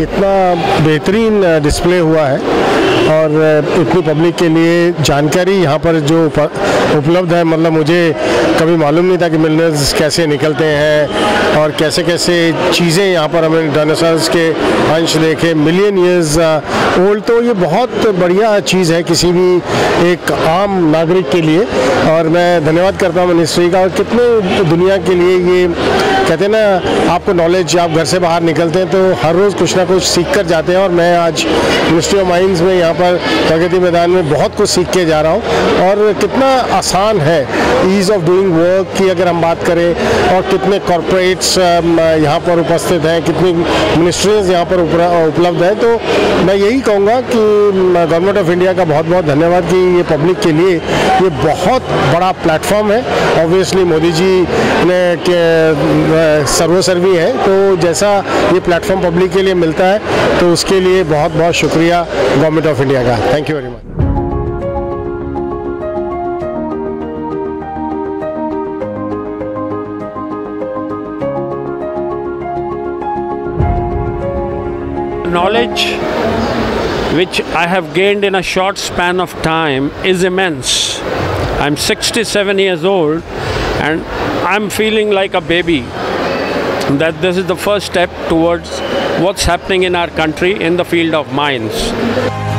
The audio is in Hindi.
इतना बेहतरीन डिस्प्ले हुआ है। और इतनी पब्लिक के लिए जानकारी यहाँ पर जो उपलब्ध है मतलब मुझे कभी मालूम नहीं था कि मिलनर्स कैसे निकलते हैं और कैसे कैसे चीज़ें यहाँ पर हमें डायनासोर्स के अंश देखे। मिलियन ईयर्स ओल्ड तो ये बहुत बढ़िया चीज़ है किसी भी एक आम नागरिक के लिए। और मैं धन्यवाद करता हूँ मिनिस्ट्री का। और कितने दुनिया के लिए ये, कहते हैं ना, आपको नॉलेज आप घर से बाहर निकलते हैं तो हर रोज़ कुछ ना कुछ सीख कर जाते हैं। और मैं आज मिनिस्ट्री ऑफ़ माइंस में यहाँ पर प्रगति मैदान में बहुत कुछ सीख के जा रहा हूँ और कितना आसान है ईज़ ऑफ़ डूइंग वर्क की अगर हम बात करें और कितने कॉरपोरेट्स यहाँ पर उपस्थित हैं, कितनी मिनिस्ट्रीज यहाँ पर उपलब्ध हैं। तो मैं यही कहूँगा कि गवर्नमेंट ऑफ़ इंडिया का बहुत बहुत धन्यवाद कि ये पब्लिक के लिए ये बहुत बड़ा प्लेटफॉर्म है। ऑब्वियसली मोदी जी ने सर्वसर्वी है। तो जैसा ये प्लेटफॉर्म पब्लिक के लिए मिलता है तो उसके लिए बहुत बहुत शुक्रिया government of of India. Thank you very much. Knowledge which I have gained in a short span of time is immense. I'm 67 years old and I'm feeling like a baby that this is the first step towards what's happening in our country in the field of mines.